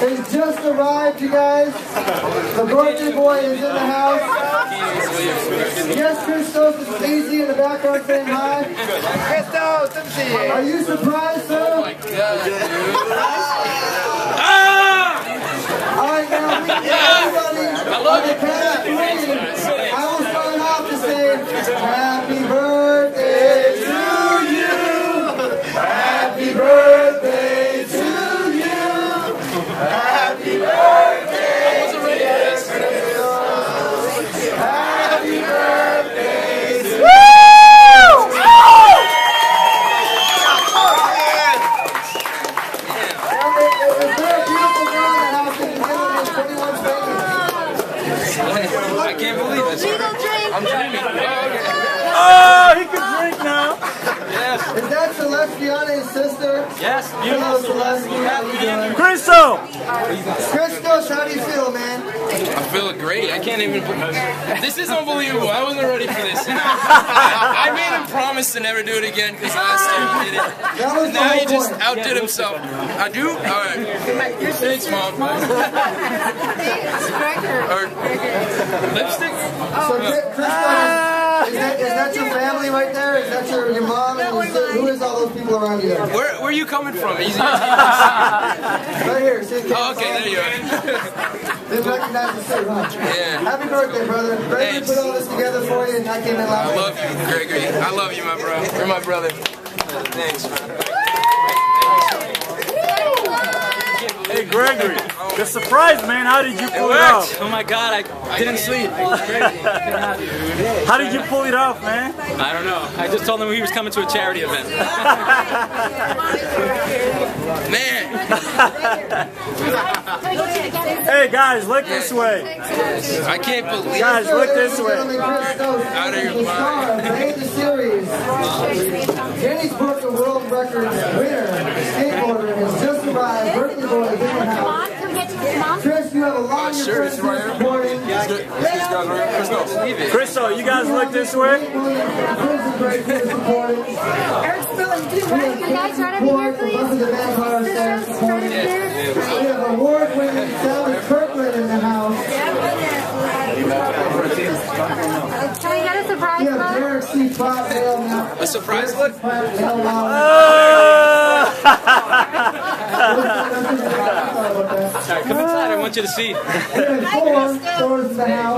He's just arrived, you guys. The birthday boy is in the house. Yes, Kristos is easy in the background saying hi. Kristos, Are you surprised, sir? Oh my god. Yeah. That Celestiana's sister? Yes, Hello, Celeste. How you doing? Christo. Kristos, how do you feel, man? I feel great. I can't even. This is unbelievable. I wasn't ready for this. I, I made him promise to never do it again because last year he did it. That was the now whole he just point. outdid himself. I do? Alright. Thanks, Mom. or lipstick? So, Chri- Kristos, is that, is that your family right there? Is that your, your mom and your? Who is all those people around you there? Where, where are you coming from? Right here. See, Oh, okay, there you are. Didn't recognize the suit, huh? Yeah. Happy birthday, brother. Gregori Thanks. put all this together for you, and I came in I love you, Gregori. I love you, my bro. You're my brother. Thanks, man. Hey, Gregori. The surprise, man. How did you pull it off? Oh my god, I didn't sleep. How did you pull it off, man? I don't know. I just told him he was coming to a charity event. Man, Hey, guys, look this way. I can't believe it. Guys, look this way. Out of your the star of Made the Series. Guinness Book of World Records winner, skateboarder, has just arrived. Birthday boy is in the house. Chris, you have a long sure, year it's right here. supporting. Christo, you guys look this way. Chris is great for supporting. You guys right over here, Support for Buffy the Vampire We have award-winning Sally Kirkland in the house. Can we get a surprise look? Derek C. Pratt, male now. a surprise look. Uh, Come inside. I want you to see. The house.